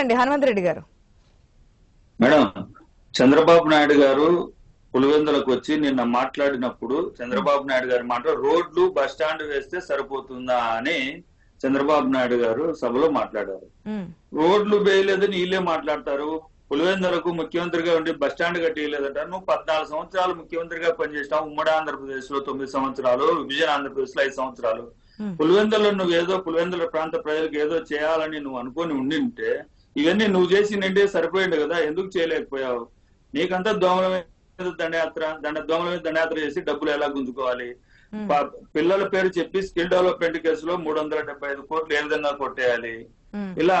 ఏమంటారండి హనుమంత్ రెడ్డి గారు. మేడం చంద్రబాబు నాయుడు గారు పులివెందులకు వచ్చి నిన్న మాట్లాడినప్పుడు చంద్రబాబు నాయుడు గారి మాట రోడ్లు బస్ స్టాండ్ వేస్తే సరిపోతుందా అని చంద్రబాబు నాయుడు గారు సభలో మాట్లాడారు. రోడ్లు వేయలేదని వీళ్ళే మాట్లాడతారు. పులివెందులకు ముఖ్యమంత్రిగా ఉండి బస్ స్టాండ్ కట్టేయలేదట నువ్వు పద్నాలుగు సంవత్సరాలు ముఖ్యమంత్రిగా పనిచేసినావు. ఉమ్మడి ఆంధ్రప్రదేశ్లో తొమ్మిది సంవత్సరాలు విజయన ఆంధ్రప్రదేశ్లో ఐదు సంవత్సరాలు. పులివెందులో నువ్వు ఏదో పులివెందుల ప్రాంత ప్రజలకు ఏదో చేయాలని నువ్వు అనుకొని ఉండింటే ఇవన్నీ నువ్వు చేసినంటే సరిపోయింది కదా ఎందుకు చేయలేకపోయావు? నీకంతా దోమల మీద దండయాత్ర దండ దోమల మీద దండయాత్ర చేసి డబ్బులు ఎలా గుంజుకోవాలి? పిల్లల పేరు చెప్పి స్కిల్ డెవలప్మెంట్ కేసులో మూడు వందల డెబ్బై ఐదు కోట్లు ఏ విధంగా కొట్టేయాలి. ఇలా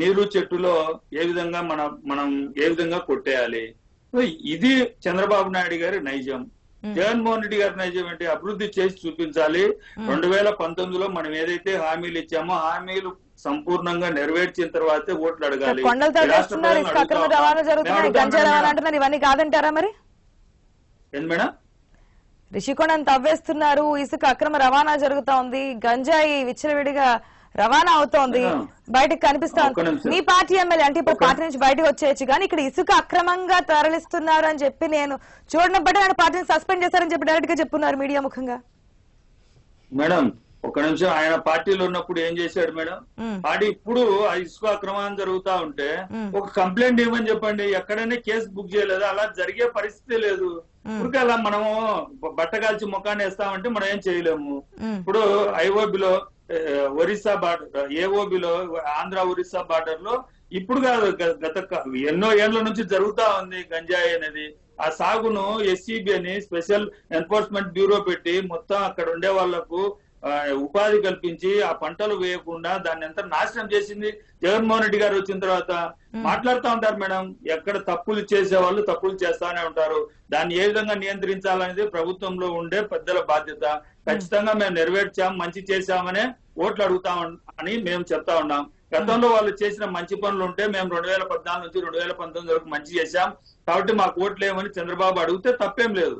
నీరు చెట్టులో ఏ విధంగా మనం మనం ఏ విధంగా కొట్టేయాలి? ఇది చంద్రబాబు నాయుడు గారి నైజం. జగన్మోహన్ రెడ్డి గారి నైజం ఏంటి అభివృద్ధి చేసి చూపించాలి. రెండు వేల పంతొమ్మిదిలో మనం ఏదైతే హామీలు ఇచ్చామో హామీలు సంపూర్ణంగా నెరవేర్చిన తర్వాతే ఓట్లు అడగాలి. ఇవన్నీ కాదంటారా మరి? ఏంది మేడం? రిషికొండను తవ్వేస్తున్నారు ఇసుక అక్రమ రవాణా జరుగుతా ఉంది గంజాయి విచ్చలవిడిగా రవాణా అవుతోంది. బయటకు కనిపిస్తా. మీ పార్టీ ఎమ్మెల్యే అంటే ఇప్పుడు పార్టీ నుంచి బయటకు వచ్చేయచ్చు కానీ ఇక్కడ ఇసుక అక్రమంగా తరలిస్తున్నారు అని చెప్పి నేను చూడడం బట్టి ఆయన పార్టీని సస్పెండ్ చేశారని చెప్పి డైరెక్ట్గా చెప్పున్నారు మీడియా ముఖంగా మేడం ఒక్క నిమిషం ఆయన పార్టీలో ఉన్నప్పుడు ఏం చేశాడు మేడం. పార్టీ ఇప్పుడు ఆ ఇసుక అక్రమం జరుగుతా ఉంటే. ఒక కంప్లైంట్ ఇవ్వమని చెప్పండి ఎక్కడైనా కేసు బుక్ చేయలేదు అలా జరిగే పరిస్థితి లేదు. ఇప్పుడు అలా మనము బట్ట కాల్చి ముఖాన్ని వేస్తామంటే మనం ఏం చేయలేము. ఇప్పుడు ఐఓబిలో ఒరిస్సా బార్డర్ ఏఓబిలో ఆంధ్ర ఒరిస్సా బార్డర్లో ఇప్పుడు కాదు గత ఎన్నో ఏళ్ళ నుంచి జరుగుతా ఉంది గంజాయి అనేది. ఆ సాగును ఎస్సీబీ అని స్పెషల్ ఎన్ఫోర్స్మెంట్ బ్యూరో పెట్టి మొత్తం అక్కడ ఉండే వాళ్ళకు ఉపాధి కల్పించి ఆ పంటలు వేయకుండా దాన్ని ఎంత నాశనం చేసింది జగన్మోహన్ రెడ్డి గారు వచ్చిన తర్వాత. మాట్లాడుతూ ఉంటారు మేడం ఎక్కడ తప్పులు చేసే వాళ్ళు తప్పులు చేస్తానే ఉంటారు. దాన్ని ఏ విధంగా నియంత్రించాలనేది ప్రభుత్వంలో ఉండే పెద్దల బాధ్యత. ఖచ్చితంగా మేము నెరవేర్చాం మంచి చేశామనే ఓట్లు అడుగుతాం అని మేము చెప్తా ఉన్నాం గతంలో వాళ్ళు చేసిన మంచి పనులు ఉంటే మేము రెండు వేల పద్నాలుగు నుంచి రెండు వేల పంతొమ్మిది వరకు మంచి చేశాం కాబట్టి మాకు ఓట్లు ఏమని చంద్రబాబు అడిగితే తప్పేం లేదు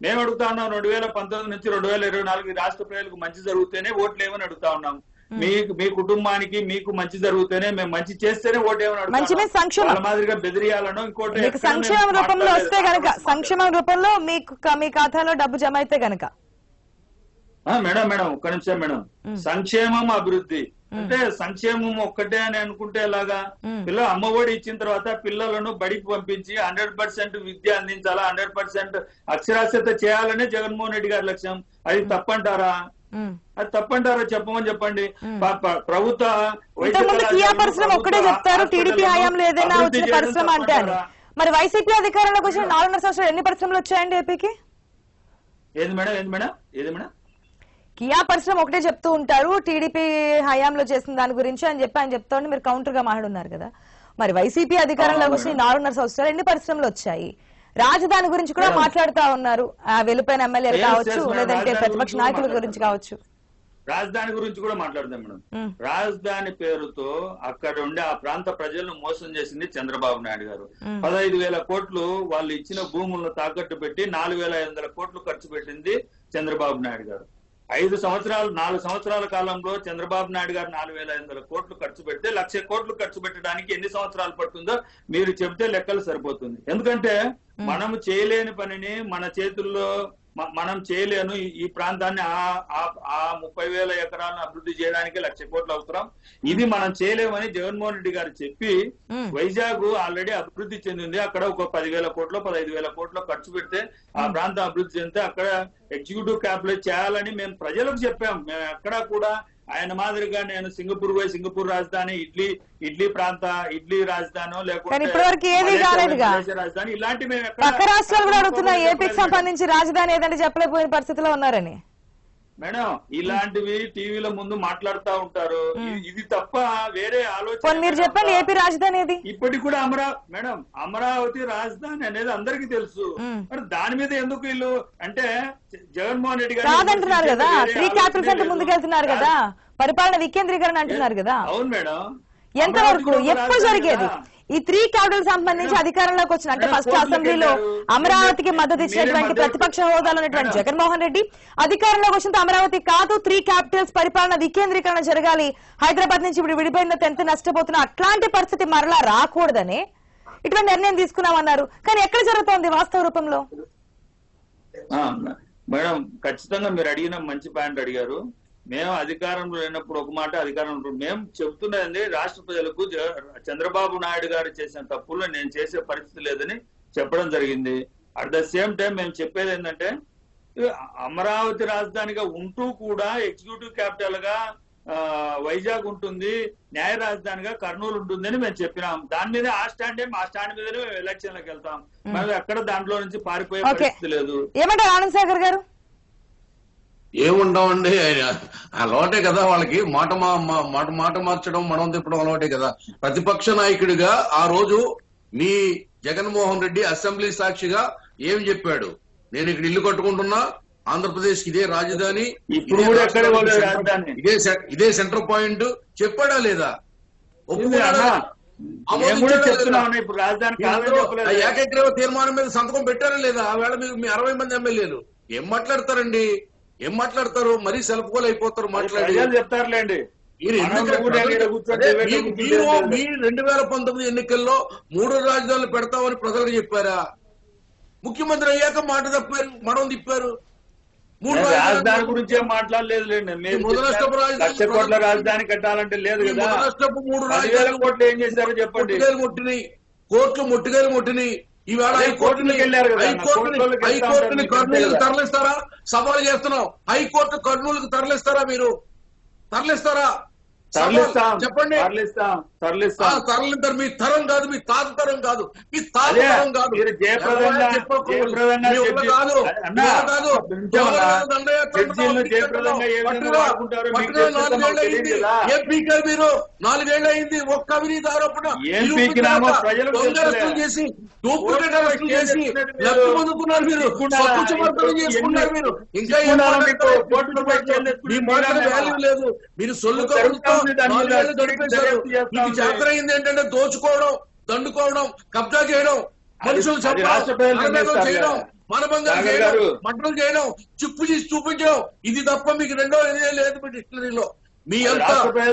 మేము అడుగుతా ఉన్నాం రెండు వేల పంతొమ్మిది నుంచి రెండు వేల ఇరవై నాలుగు రాష్ట్ర ప్రజలకు మంచి జరిగితేనే ఓట్లు ఏమని అడుగుతా ఉన్నాం మీకు మీ కుటుంబానికి మీకు మంచి జరిగితేనే మేము మంచి చేస్తేనే ఓటు ఏమని అడుగుతా మంచి మీద ఉన్నాం. సంక్షేమం. మాదిరిగా బెదిరియాలనో ఇంకోటి సంక్షేమ రూపంలో వస్తే గనక. సంక్షేమ రూపంలో మీకు మీ ఖాతాలో డబ్బు జమ అయితే గనక మేడం మేడం ఒక్క నిమిషం మేడం. సంక్షేమం అభివృద్ధి. అంటే సంక్షేమం ఒక్కటే అని అనుకుంటే ఎలాగా? మ్. పిల్లలు అమ్మఒడి ఇచ్చిన తర్వాత పిల్లలను బడికి పంపించి హండ్రెడ్ పర్సెంట్ విద్య అందించాలా? హండ్రెడ్ పర్సెంట్ అక్షరాస్యత చేయాలనే జగన్మోహన్ రెడ్డి గారి లక్ష్యం. అది తప్పంటారా. అది తప్పంటారా? చెప్పమని చెప్పండి. ప్రభుత్వ పరిశ్రమ ఒక్కటే చెప్తారు. టీడీపీ హయాంలో ఏదైనా వచ్చిన? మరి వైసీపీ అధికారంలోకి వచ్చిన నాలుగున్నర సంవత్సరాలు ఎన్ని పరిశ్రమలు వచ్చాయండి ఏపీకి? ఏది మేడం? ఏది మేడం? ఏది మేడం? కియా పరిశ్రమ ఒకటే చెప్తూ ఉంటారు. టీడీపీ హయాంలో చేసిన దాని గురించి అని చెప్పి ఆయన చెప్తా ఉంటే మీరు కౌంటర్గా మాట్లాడున్నారు కదా. మరి వైసీపీ అధికారంలోకి వచ్చిన ఈ నాలుగున్నర సంవత్సరాలు ఎన్ని పరిశ్రమలు వచ్చాయి? రాజధాని గురించి కూడా. మాట్లాడుతా ఉన్నారు. ఆ వెలుపైన ఎమ్మెల్యేలు కావచ్చు. లేదంటే ప్రతిపక్ష నాయకుల గురించి కావచ్చు. రాజధాని గురించి కూడా మాట్లాడదాం మేడం. రాజధాని పేరుతో అక్కడ ఉండే ఆ ప్రాంత ప్రజలను మోసం చేసింది చంద్రబాబు నాయుడు గారు. పదహైదు వేల కోట్లు వాళ్ళు ఇచ్చిన భూములను తాకట్టు పెట్టి నాలుగు వేల ఐదు వందల కోట్లు ఖర్చు పెట్టింది చంద్రబాబు నాయుడు గారు. ఐదు సంవత్సరాలు నాలుగు సంవత్సరాల కాలంలో చంద్రబాబు నాయుడు గారు నాలుగు వేల ఐదు వందల కోట్లు ఖర్చు పెడితే లక్ష కోట్లు ఖర్చు పెట్టడానికి ఎన్ని సంవత్సరాలు పడుతుందో మీరు చెబితే లెక్కలు సరిపోతుంది. ఎందుకంటే మనం చేయలేని పనిని మన చేతుల్లో మనం చేయలేను. ఈ- ప్రాంతాన్ని ఆ- ముప్పై వేల ఎకరాలను అభివృద్ధి చేయడానికి లక్ష కోట్లు అవసరం. ఇది మనం చేయలేమని జగన్మోహన్ రెడ్డి గారు చెప్పి. వైజాగ్ ఆల్రెడీ అభివృద్ధి చెందింది. అక్కడ ఒక పదివేల కోట్లు పదహైదు వేల కోట్లు ఖర్చు పెడితే ఆ ప్రాంతం అభివృద్ధి చెందితే అక్కడ ఎగ్జిక్యూటివ్ క్యాపిటల్ చేయాలని మేము ప్రజలకు చెప్పాం. మేము ఎక్కడా కూడా ఆయన మాదిరిగా నేను సింగపూర్ పోయి సింగపూర్ రాజధాని ఇడ్లీ ఇడ్లీ ప్రాంత ఇడ్లీ రాజధానో. మలేషియా రాజధాని ఇలాంటి మేము పక్క రాష్ట్రాలు కూడా అడుగుతున్నాయి ఏపీకి సంబంధించి రాజధాని ఏదంటే చెప్పలేకపోయిన పరిస్థితిలో ఉన్నారని మేడం ఇలాంటివి టీవీల ముందు మాట్లాడుతా ఉంటారు. ఇది- తప్ప వేరే ఆలోచన మీరు చెప్పండి ఏపీ రాజధాని ఏది? ఇప్పటికి కూడా అమరా మేడం అమరావతి రాజధాని అనేది అందరికీ తెలుసు. మరి దాని మీద ఎందుకు వీళ్ళు అంటే జగన్మోహన్ రెడ్డి గారు కాదంటున్నారు కదా ముందుకెళ్తున్నారు లేదు. కదా పరిపాలన వికేంద్రీకరణ అంటున్నారు కదా. అవును మేడం. ఎంతవరకు ఎప్పుడు జరిగేది. ఈ త్రీ క్యాపిటల్ సంబంధించి అధికారంలోకి వచ్చిన అంటే ఫస్ట్ అసెంబ్లీలో. అమరావతికి మద్దతు ఇచ్చినటువంటి ప్రతిపక్ష హోదాలో ఉన్నటువంటి. జగన్మోహన్ రెడ్డి అధికారంలోకి వచ్చిన అమరావతి కాదు త్రీ క్యాపిటల్స్ పరిపాలన వికేంద్రీకరణ జరగాలి. హైదరాబాద్ నుంచి ఇప్పుడు విడిపోయిన ఎంత నష్టపోతున్నా అట్లాంటి పరిస్థితి మరలా రాకూడదని ఇటువంటి నిర్ణయం తీసుకున్నామన్నారు. కానీ ఎక్కడ జరుగుతోంది వాస్తవ రూపంలో? ఆ, మేడం ఖచ్చితంగా మీరు అడిగిన మంచి పాయింట్ అడిగారు. మేము అధికారంలో లేనప్పుడు ఒక మాట అధికారంలో మేము చెప్తున్నది రాష్ట్ర ప్రజలకు చంద్రబాబు నాయుడు గారు చేసిన తప్పులు నేను చేసే పరిస్థితి లేదని చెప్పడం జరిగింది. అట్ ద సేమ్ టైం మేము చెప్పేది ఏంటంటే అమరావతి రాజధానిగా ఉంటూ కూడా ఎగ్జిక్యూటివ్ క్యాపిటల్గా వైజాగ్ ఉంటుంది న్యాయ రాజధానిగా కర్నూలు ఉంటుందని మేము చెప్పినాం. దాని మీద ఆ స్టాండ్ ఆ స్టాండ్ మీదనే మేము ఎలక్షన్లకు వెళ్తాం. మరి ఎక్కడ దాంట్లో నుంచి పారిపోయే. పరిస్థితి లేదు. ఏమంటారు ఆనంద్ సాగర్ గారు? ఏముండవండి? అలవాటే కదా వాళ్ళకి మాట మాట మాట మార్చడం మడం తిప్పడం అలవాటే కదా. ప్రతిపక్ష నాయకుడిగా ఆ రోజు మీ జగన్మోహన్ రెడ్డి అసెంబ్లీ సాక్షిగా ఏం చెప్పాడు? నేను ఇక్కడ ఇల్లు కట్టుకుంటున్నా ఆంధ్రప్రదేశ్ ఇదే రాజధాని ఇప్పుడు ఇదే. ఇదే సెంటర్ పాయింట్. చెప్పాడా లేదా? ఏకగ్రీవ తీర్మానం మీద సంతకం పెట్టారా లేదా? ఆ వేళ మీకు మీ అరవై మంది ఎమ్మెల్యేలు. ఏం మాట్లాడతారండి? ఏం మాట్లాడతారు? మరీ సెల్ఫ్గోల్ అయిపోతారు మాట్లాడి. చెప్తారులేండి. మీరు మనం మీ- రెండు వేల పంతొమ్మిది ఎన్నికల్లో మూడు రాజధానులు పెడతామని ప్రజలకు చెప్పారా? ముఖ్యమంత్రి అయ్యాక మాట తప్పారు మడం తిప్పారు. మూడు రాజధాని గురించి ఏం మాట్లాడలేదులేండి. చెప్పిన రాజధాని- లక్ష కోట్ల రాజధాని కట్టాలంటే లేదు కదా. మూడు రాజధానులు కోట్లు ఏం చేశారో చెప్పండి. ముట్టినాయి కోర్టులు ముట్టుగాయలు ముట్టినాయి ఈవేళ హైకోర్టుని హైకోర్టుని హైకోర్టుని కర్నూలుకి తరలిస్తారా? సవాల్ చేస్తున్నాం. హైకోర్టు కర్నూలుకి తరలిస్తారా మీరు? తరలిస్తారా? చెప్పండి. తరలిస్తాం ఆ, తరలిస్తాం తరలింటారు మీ తరం కాదు మీ తాత తరం కాదు మీ తాత తరం కాదు. మీరు ఏ నాలుగేళ్ళు అయింది. పీకారు మీరు? నాలుగేళ్ళు ఒక్క అవినీతి ఆరోపణ. చేసి డూప్లికేట్ కేసు చేసి లబ్ధి పొందుకున్నారు మీరు. చేసుకున్నారు మీరు. ఇంకా మీ మీరే వాల్యూ లేదు. మీరు సొల్లు. కబుర్తో గడిపేశారు దర్యాప్తు చేస్తా మీకు ఉంది. చేతన అయింది ఏంటంటే దోచుకోవడం దండుకోవడం కబ్జా చేయడం మనుషులు చేయడం కదా. మనభంగం సాగర్ చేయడం. మంటలు చేయడం చిప్పు చేసి చూపించడం ఇది తప్ప మీకు రెండో లేదు మీ డిక్షనరీలో మీ అంత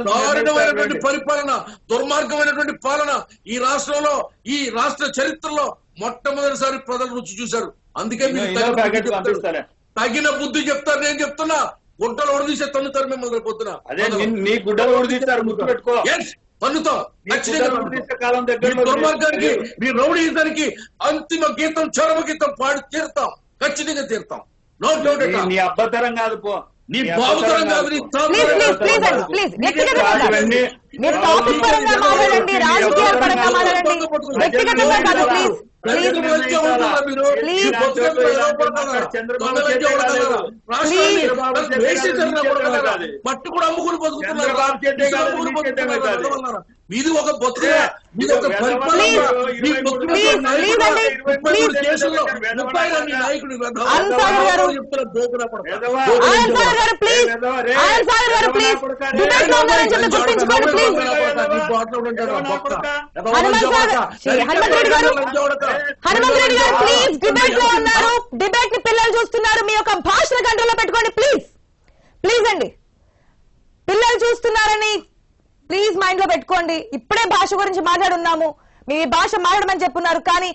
దారుణమైనటువంటి. పరిపాలన దుర్మార్గమైనటువంటి పాలన ఈ రాష్ట్రంలో ఈ రాష్ట్ర చరిత్రలో మొట్టమొదటిసారి ప్రజలు రుచి చూశారు అందుకే ఇన్నో తగిన బుద్ధి చెప్తారు. నేను చెప్తున్నా గుంటలు ఒడదీసే తన్నుతారు మిమ్మల్ని రేపు పొద్దున అదే నీ- గుడ్డలు ఉడిదిస్తారు గుర్తుపెట్టుకో Yes, కాలం మీ దగ్గరలో దుర్మార్గానికి మీ రౌడీజానికి అంతిమ గీతం చరమ గీతం పాడి తీరుతాం. ఖచ్చితంగా తీరుతాం. నో డౌట్ నీ- అబ్బతరం కాదు పో. నీ బాబుతరం కాదు నీ వ్యక్తిగతంగా మాట్లాడండి పరంగా మాట్లాడండి. వ్యక్తిగతంగా కాదు ప్లీజ్ మట్టు కూడా అమ్ముకుని బతుకుతున్నారా? మీది ఒక బతుకురా మీది ఒక. ముప్పై. కేసుల్లో నాయకుడు డిబేట్ని పిల్లలు చూస్తున్నారు. మీ యొక్క భాషను కంట్రోల్లో పెట్టుకోండి ప్లీజ్ ప్లీజ్ అండి. పిల్లలు చూస్తున్నారని ప్లీజ్ మైండ్లో పెట్టుకోండి. ఇప్పుడే భాష గురించి మాట్లాడున్నాము. మీ భాష మాట్లాడమని చెప్పున్నారు. కానీ